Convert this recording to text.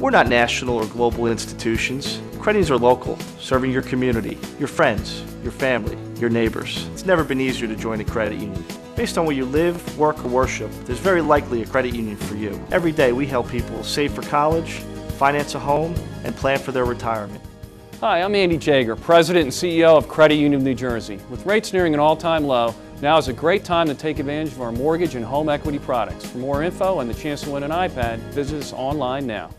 We're not national or global institutions. Credit unions are local, serving your community, your friends, your family, your neighbors. It's never been easier to join a credit union. Based on where you live, work, or worship, there's very likely a credit union for you. Every day we help people save for college, finance a home, and plan for their retirement. Hi, I'm Andy Jager, President and CEO of Credit Union of New Jersey. With rates nearing an all-time low, now is a great time to take advantage of our mortgage and home equity products. For more info and the chance to win an iPad, visit us online now.